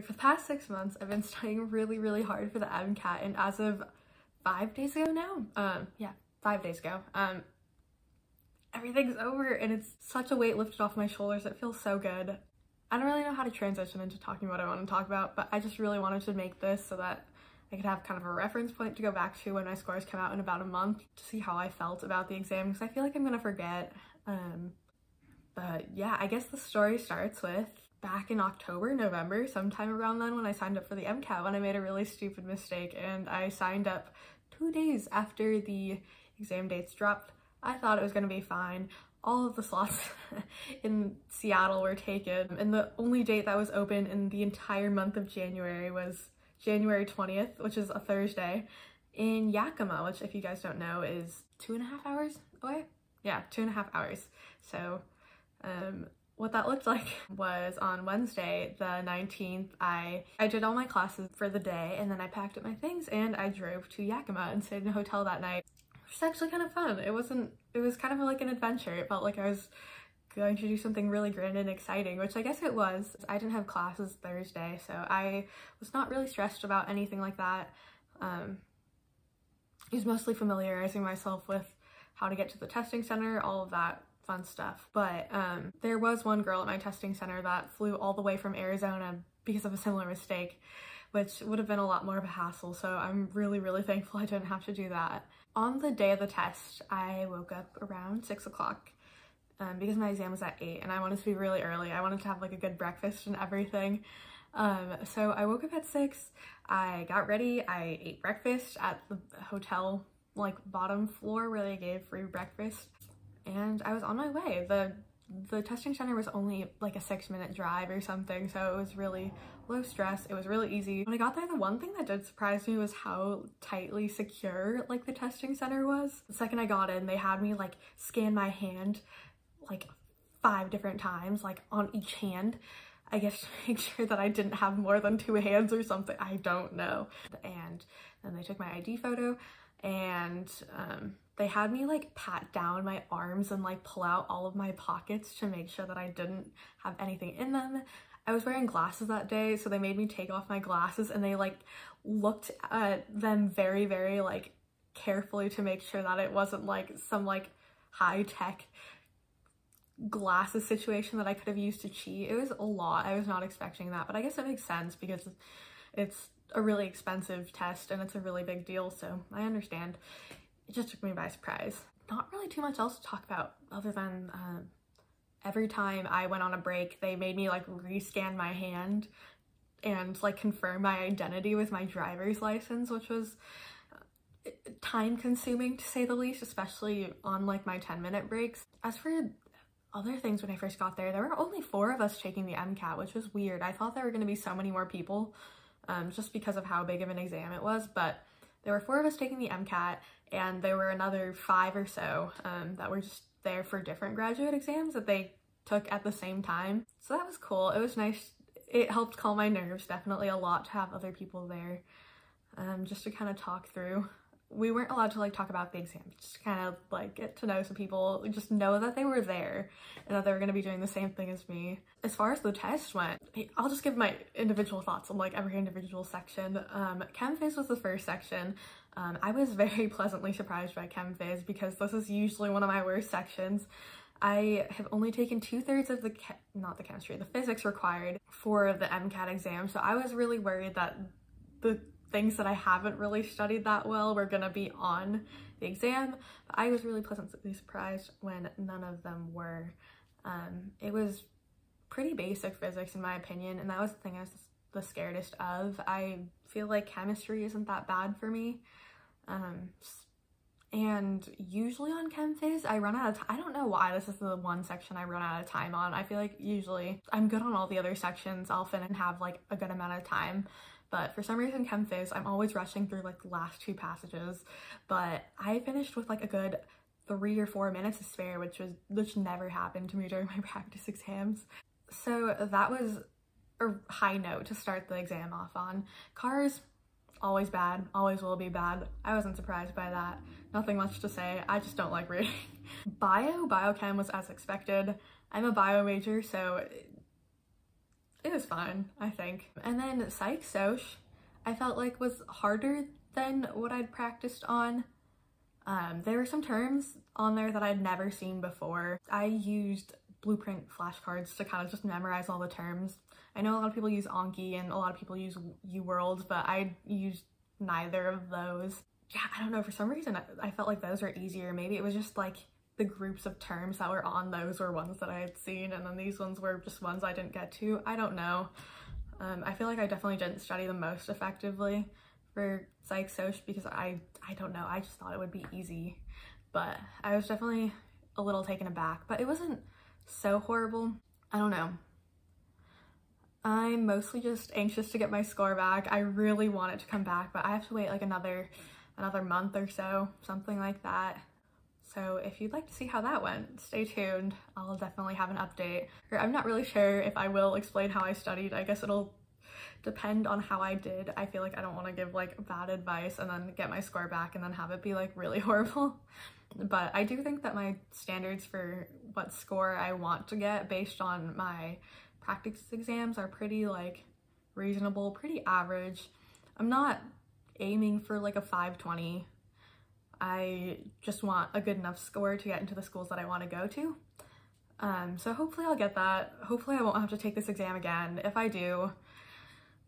For the past six months, I've been studying really, really hard for the MCAT and as of five days ago now, um, yeah, five days ago, um, everything's over and it's such a weight lifted off my shoulders. It feels so good. I don't really know how to transition into talking about what I want to talk about, but I just really wanted to make this so that I could have kind of a reference point to go back to when my scores come out in about a month to see how I felt about the exam because I feel like I'm gonna forget. Um, but yeah, I guess the story starts with back in October, November, sometime around then when I signed up for the MCAT when I made a really stupid mistake and I signed up two days after the exam dates dropped. I thought it was gonna be fine. All of the slots in Seattle were taken and the only date that was open in the entire month of January was January 20th, which is a Thursday, in Yakima, which if you guys don't know is two and a half hours away. Yeah, two and a half hours. So um, what that looked like was on Wednesday, the 19th, I, I did all my classes for the day and then I packed up my things and I drove to Yakima and stayed in a hotel that night. which was actually kind of fun. It wasn't, it was kind of like an adventure. It felt like I was going to do something really grand and exciting, which I guess it was. I didn't have classes Thursday, so I was not really stressed about anything like that. Um, I was mostly familiarizing myself with how to get to the testing center, all of that fun stuff. But um, there was one girl at my testing center that flew all the way from Arizona because of a similar mistake, which would have been a lot more of a hassle. So I'm really, really thankful I didn't have to do that. On the day of the test, I woke up around six o'clock um, because my exam was at 8 and I wanted to be really early. I wanted to have like a good breakfast and everything. Um, so I woke up at 6, I got ready, I ate breakfast at the hotel like bottom floor where they gave free breakfast and I was on my way. The the testing center was only like a six minute drive or something so it was really low stress it was really easy when i got there the one thing that did surprise me was how tightly secure like the testing center was the second i got in they had me like scan my hand like five different times, like on each hand. I guess to make sure that I didn't have more than two hands or something. I don't know. And then they took my ID photo and um, they had me like pat down my arms and like pull out all of my pockets to make sure that I didn't have anything in them. I was wearing glasses that day, so they made me take off my glasses and they like looked at them very, very like carefully to make sure that it wasn't like some like high tech glasses situation that I could have used to cheat. It was a lot. I was not expecting that, but I guess it makes sense because it's a really expensive test and it's a really big deal, so I understand. It just took me by surprise. Not really too much else to talk about other than uh, every time I went on a break, they made me like rescan my hand and like confirm my identity with my driver's license, which was uh, time consuming to say the least, especially on like my 10 minute breaks. As for other things when I first got there, there were only four of us taking the MCAT, which was weird. I thought there were going to be so many more people um, just because of how big of an exam it was, but there were four of us taking the MCAT and there were another five or so um, that were just there for different graduate exams that they took at the same time. So that was cool. It was nice. It helped calm my nerves definitely a lot to have other people there um, just to kind of talk through we weren't allowed to like talk about the exam just kind of like get to know some people just know that they were there and that they were going to be doing the same thing as me. As far as the test went i'll just give my individual thoughts on like every individual section. Um chem phys was the first section. Um i was very pleasantly surprised by chem phys because this is usually one of my worst sections. I have only taken two thirds of the, not the chemistry, the physics required for the MCAT exam. So I was really worried that the things that I haven't really studied that well were gonna be on the exam. But I was really pleasantly surprised when none of them were. Um, it was pretty basic physics in my opinion, and that was the thing I was the scaredest of. I feel like chemistry isn't that bad for me. Um, and usually on chem phys i run out of time i don't know why this is the one section i run out of time on i feel like usually i'm good on all the other sections i'll and have like a good amount of time but for some reason chem phys i'm always rushing through like the last two passages but i finished with like a good three or four minutes to spare which was which never happened to me during my practice exams. So that was a high note to start the exam off on. Cars always bad always will be bad. I wasn't surprised by that. Nothing much to say. I just don't like reading. Bio biochem was as expected. I'm a bio major so it was fine, I think. And then Psych Soc, I felt like was harder than what I'd practiced on. Um, there were some terms on there that I'd never seen before. I used blueprint flashcards to kind of just memorize all the terms. I know a lot of people use Anki and a lot of people use UWorld, but I used neither of those. Yeah, I don't know, for some reason I, I felt like those were easier. Maybe it was just like the groups of terms that were on those were ones that I had seen and then these ones were just ones I didn't get to. I don't know. Um, I feel like I definitely didn't study the most effectively for psych soc because I, I don't know, I just thought it would be easy. But I was definitely a little taken aback, but it wasn't so horrible. I don't know. I'm mostly just anxious to get my score back. I really want it to come back, but I have to wait like another another month or so, something like that. So if you'd like to see how that went, stay tuned. I'll definitely have an update. I'm not really sure if I will explain how I studied. I guess it'll depend on how I did. I feel like I don't want to give like bad advice and then get my score back and then have it be like really horrible. But I do think that my standards for what score I want to get based on my practice exams are pretty like reasonable, pretty average. I'm not aiming for like a 520. I just want a good enough score to get into the schools that I want to go to. Um, so hopefully I'll get that. Hopefully I won't have to take this exam again. If I do,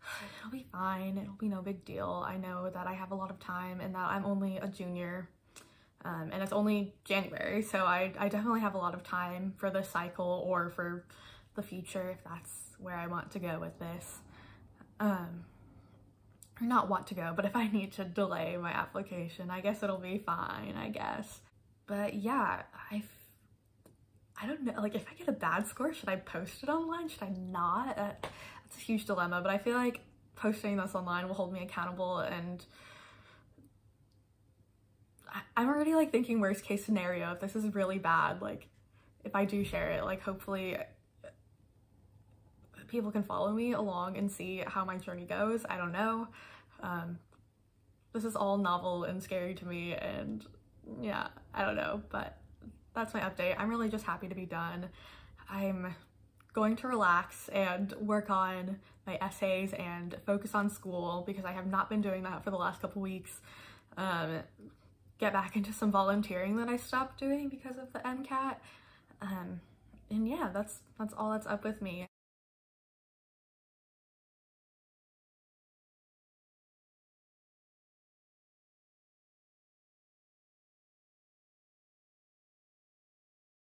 it'll be fine. It'll be no big deal. I know that I have a lot of time and that I'm only a junior um, and it's only January. So I, I definitely have a lot of time for this cycle or for the future if that's where I want to go with this. Um, or not want to go, but if I need to delay my application, I guess it'll be fine, I guess. But yeah, I I don't know, like if I get a bad score, should I post it online? Should I not? Uh, that's a huge dilemma, but I feel like posting this online will hold me accountable and I I'm already like thinking worst case scenario if this is really bad, like if I do share it, like hopefully people can follow me along and see how my journey goes. I don't know. Um, this is all novel and scary to me and yeah, I don't know, but that's my update. I'm really just happy to be done. I'm going to relax and work on my essays and focus on school because I have not been doing that for the last couple weeks. Um, get back into some volunteering that I stopped doing because of the MCAT. Um, and yeah, that's that's all that's up with me.